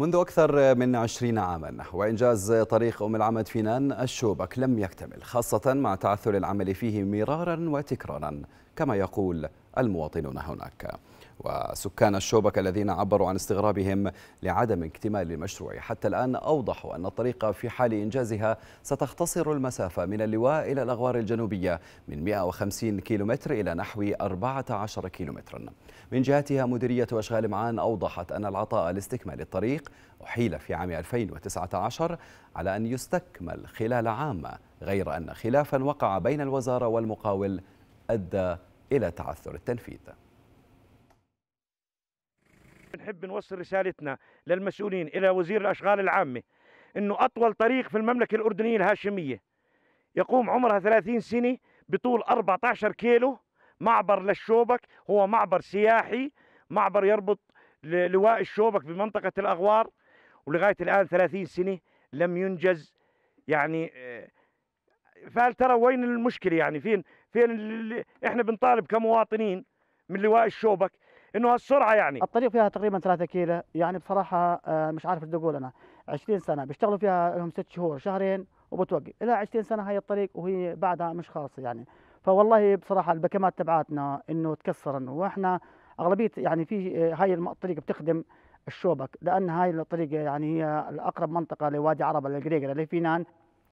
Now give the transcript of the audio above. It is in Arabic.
منذ أكثر من عشرين عاما وإنجاز طريق أم العمد فينان الشوبك لم يكتمل خاصة مع تعثر العمل فيه مرارا وتكرارا. كما يقول المواطنون هناك. وسكان الشوبك الذين عبروا عن استغرابهم لعدم اكتمال المشروع. حتى الآن أوضحوا أن الطريق في حال إنجازها ستختصر المسافة من اللواء إلى الأغوار الجنوبية من 150 كيلومتر إلى نحو 14 كيلومترا من جهتها مديرية أشغال معان أوضحت أن العطاء لاستكمال الطريق أحيل في عام 2019 على أن يستكمل خلال عام غير أن خلافا وقع بين الوزارة والمقاول أدى إلى تعثر التنفيذ. نحب نوصل رسالتنا للمسؤولين إلى وزير الأشغال العامة إنه أطول طريق في المملكة الأردنية الهاشمية. يقوم عمرها 30 سنة بطول 14 كيلو معبر للشوبك هو معبر سياحي معبر يربط لواء الشوبك بمنطقة الأغوار. ولغاية الآن 30 سنة لم ينجز يعني فهل ترى وين المشكلة يعني؟ فين فين إحنا بنطالب كمواطنين من لواء الشوبك إنه هالسرعة يعني؟ الطريق فيها تقريبا 3 كيلو يعني بصراحة مش عارف إيش أقول أنا. 20 سنة بيشتغلوا فيها لهم 6 شهور شهرين وبتوقف. إلى 20 سنة هي الطريق وهي بعدها مش خالصة يعني. فوالله بصراحة البكمات تبعاتنا إنه تكسر وإحنا أغلبية يعني في هاي الطريق بتخدم الشوبك لأن هاي الطريق يعني هي الأقرب منطقة لوادي عربة للقريقره اللي فينان